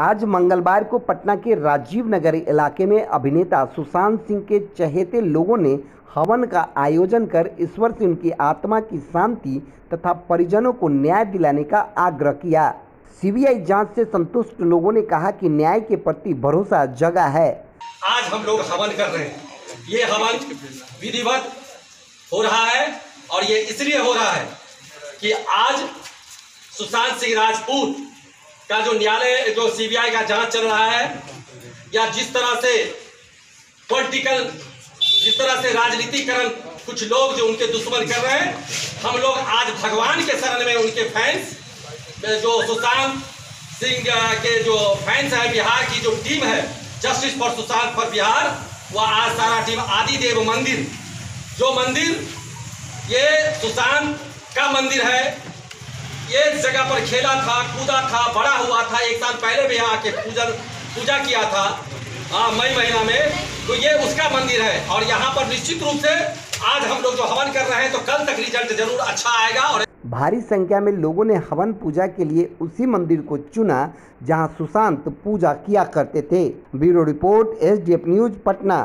आज मंगलवार को पटना के राजीव नगर इलाके में अभिनेता सुशांत सिंह के चहेते लोगों ने हवन का आयोजन कर ईश्वर से उनकी आत्मा की शांति तथा परिजनों को न्याय दिलाने का आग्रह किया। सीबीआई जाँच से संतुष्ट लोगों ने कहा कि न्याय के प्रति भरोसा जगा है। आज हम लोग हवन कर रहे हैं। ये हवन विधिवत हो रहा है और ये इसलिए हो रहा है कि आज सुशांत सिंह राजपूत का जो न्यायालय, जो सीबीआई का जाँच चल रहा है, या जिस तरह से पॉलिटिकल जिस तरह से राजनीतिकरण कुछ लोग जो उनके दुश्मन कर रहे हैं, हम लोग आज भगवान के शरण में उनके फैंस जो सुशांत सिंह के जो फैंस है, बिहार की जो टीम है justice for Sushant for Bihar वह आज सारा टीम आदिदेव मंदिर, जो मंदिर, ये सुशांत का मंदिर है ये जगह पर खेला था, कूदा था, बड़ा हुआ था। एक साल पहले भी यहाँ आके पूजन, पूजा किया था हाँ मई महीना में। तो ये उसका मंदिर है और यहाँ पर निश्चित रूप से आज हम लोग जो हवन कर रहे हैं तो कल तक रिज़ल्ट ज़रूर अच्छा आएगा और भारी संख्या में लोगों ने हवन पूजा के लिए उसी मंदिर को चुना, जहाँ सुशांत पूजा किया करते थे। Bureau report, SDF news, Patna.